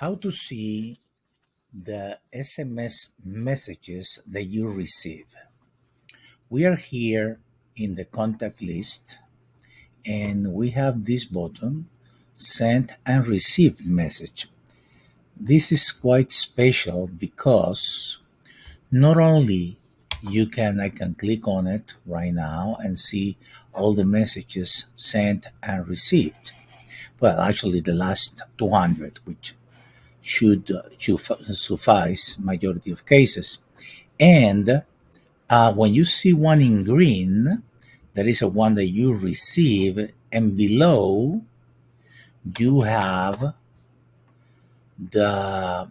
how to see the SMS messages that you receive. We are here in the contact list and we have this button send and receive message. This is quite special because not only you can I can click on it right now and see all the messages sent and received. Well, actually the last 200 which should, suffice majority of cases. And uh, when you see one in green, that is a one that you receive, and below you have the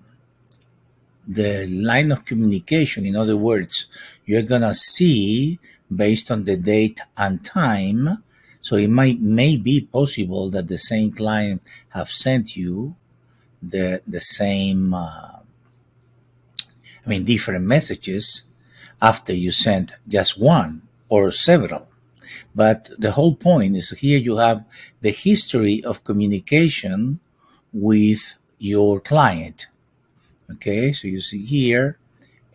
the line of communication. In other words, you're gonna see based on the date and time. So it might may be possible that the same client have sent you the the same uh, I mean different messages after you send just one or several. But the whole point is here you have the history of communication with your client. Okay, so you see here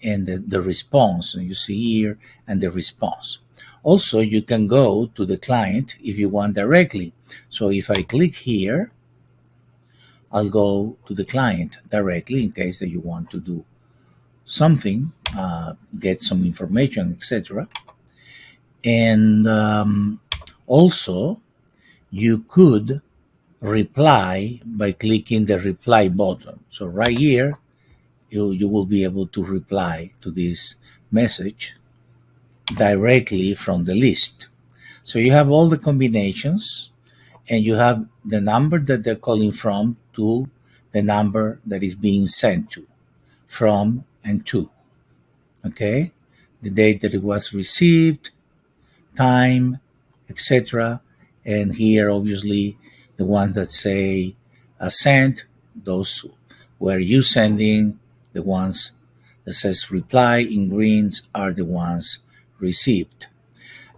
and the, the response, and you see here and the response. Also, you can go to the client if you want directly. So if I click here, I'll go to the client directly in case that you want to do something, uh, get some information, etc. And um, also, you could reply by clicking the reply button. So right here, you, you will be able to reply to this message directly from the list. So you have all the combinations and you have the number that they're calling from to the number that is being sent to, from and to. Okay? The date that it was received, time, etc. And here, obviously, the ones that say uh, sent, those were you sending, the ones that says reply in greens are the ones received.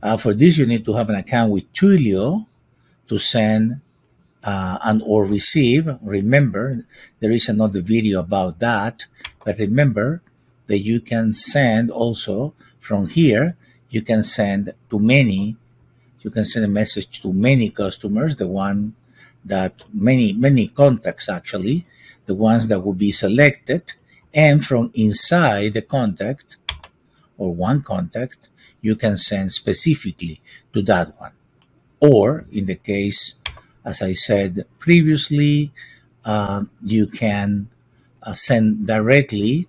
Uh, for this, you need to have an account with Twilio to send uh, and or receive. Remember, there is another video about that, but remember that you can send also from here, you can send to many, you can send a message to many customers, the one that many, many contacts actually, the ones that will be selected, and from inside the contact or one contact, you can send specifically to that one. Or in the case as I said previously, uh, you can uh, send directly.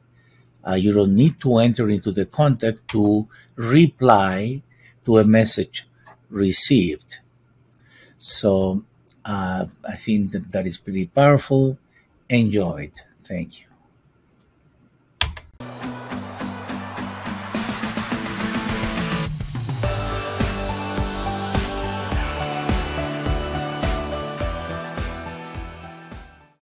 Uh, you don't need to enter into the contact to reply to a message received. So uh, I think that that is pretty powerful. Enjoy it. Thank you.